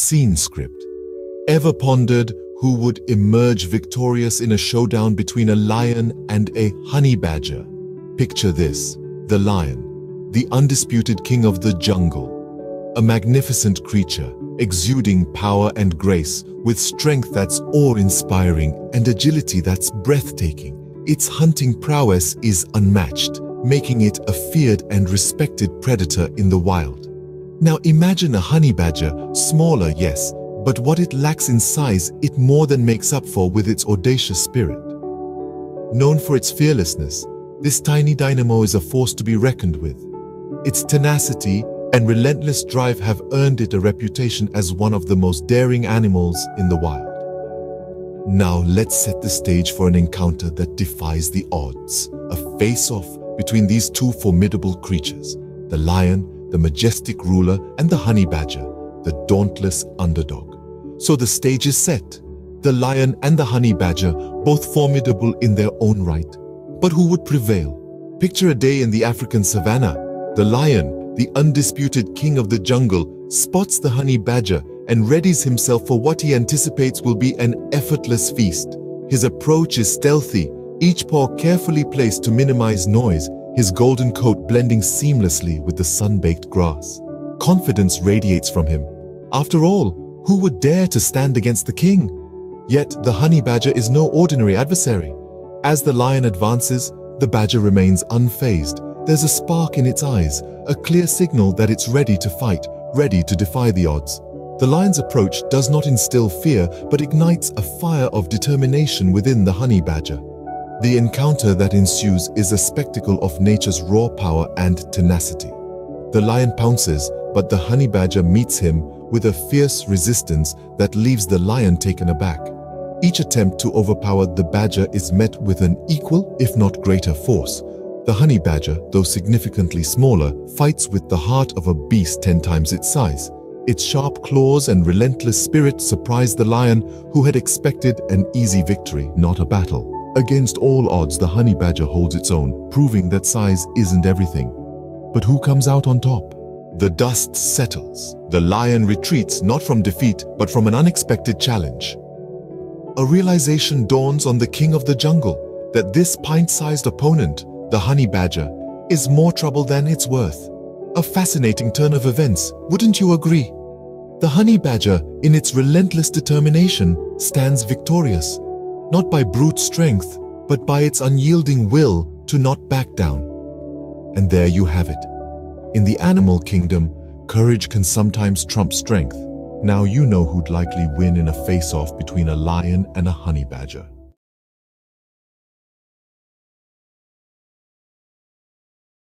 Scene script. Ever pondered who would emerge victorious in a showdown between a lion and a honey badger? Picture this, the lion, the undisputed king of the jungle. A magnificent creature, exuding power and grace, with strength that's awe-inspiring and agility that's breathtaking. Its hunting prowess is unmatched, making it a feared and respected predator in the wild. Now imagine a honey badger, smaller, yes, but what it lacks in size, it more than makes up for with its audacious spirit. Known for its fearlessness, this tiny dynamo is a force to be reckoned with. Its tenacity and relentless drive have earned it a reputation as one of the most daring animals in the wild. Now let's set the stage for an encounter that defies the odds, a face-off between these two formidable creatures, the lion the majestic ruler, and the honey badger, the dauntless underdog. So the stage is set. The lion and the honey badger, both formidable in their own right. But who would prevail? Picture a day in the African savannah. The lion, the undisputed king of the jungle, spots the honey badger and readies himself for what he anticipates will be an effortless feast. His approach is stealthy, each paw carefully placed to minimize noise, his golden coat blending seamlessly with the sun-baked grass. Confidence radiates from him. After all, who would dare to stand against the king? Yet the honey badger is no ordinary adversary. As the lion advances, the badger remains unfazed. There's a spark in its eyes, a clear signal that it's ready to fight, ready to defy the odds. The lion's approach does not instill fear, but ignites a fire of determination within the honey badger. The encounter that ensues is a spectacle of nature's raw power and tenacity. The lion pounces, but the honey badger meets him with a fierce resistance that leaves the lion taken aback. Each attempt to overpower the badger is met with an equal, if not greater, force. The honey badger, though significantly smaller, fights with the heart of a beast ten times its size. Its sharp claws and relentless spirit surprise the lion, who had expected an easy victory, not a battle. Against all odds, the honey badger holds its own, proving that size isn't everything. But who comes out on top? The dust settles. The lion retreats not from defeat, but from an unexpected challenge. A realization dawns on the king of the jungle that this pint-sized opponent, the honey badger, is more trouble than it's worth. A fascinating turn of events, wouldn't you agree? The honey badger, in its relentless determination, stands victorious not by brute strength, but by its unyielding will to not back down. And there you have it. In the animal kingdom, courage can sometimes trump strength. Now you know who'd likely win in a face-off between a lion and a honey badger.